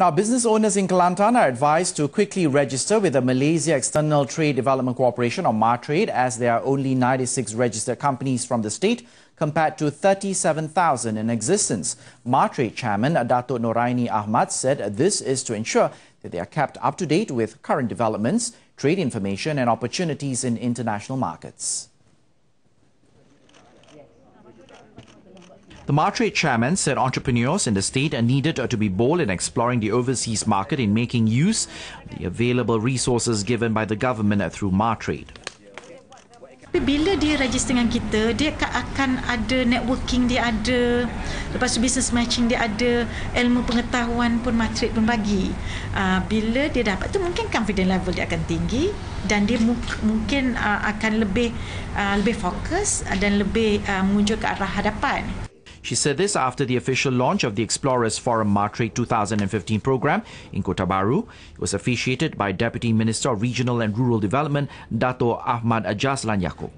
Now, business owners in Kelantan are advised to quickly register with the Malaysia External Trade Development Corporation or MATRADE as there are only 96 registered companies from the state compared to 37,000 in existence. MATRADE chairman Dato Noraini Ahmad said this is to ensure that they are kept up to date with current developments, trade information and opportunities in international markets. The MATRADE chairman said entrepreneurs in the state are needed to be bold in exploring the overseas market in making use of the available resources given by the government through MATRADE. Tapi bila dia register dengan kita, dia akan ada networking dia ada, lepas tu business matching dia ada, ilmu pengetahuan pun matrik pun bagi. Uh, bila dia dapat tu mungkin confidence level dia akan tinggi dan dia mungkin uh, akan lebih uh, lebih fokus dan lebih uh, ke arah hadapan. She said this after the official launch of the Explorers Forum MATRADE 2015 program in Kota Bharu. It was officiated by Deputy Minister of Regional and Rural Development, Dato Ahmad Jazlan Yaakob.